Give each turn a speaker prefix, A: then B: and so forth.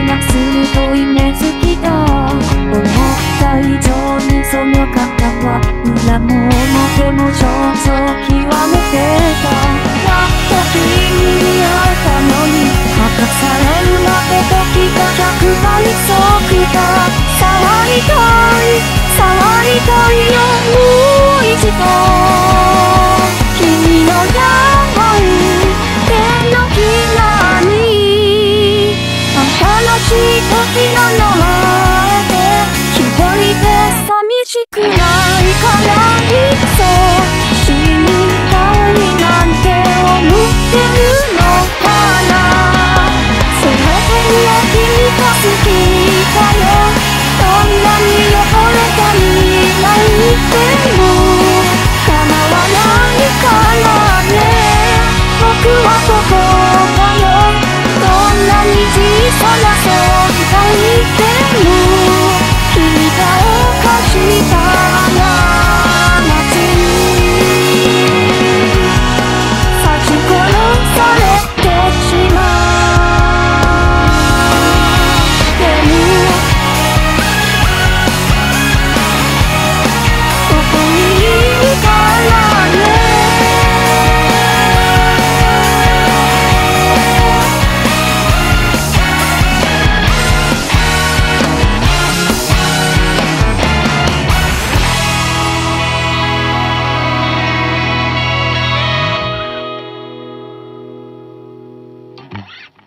A: ような鋭い目つきだ思った以上にその方は裏も表も上手極めてた。また君に会えたのに吐かされるまで時が100倍速だ触りたい触りたいよもう一度。Mm-hmm.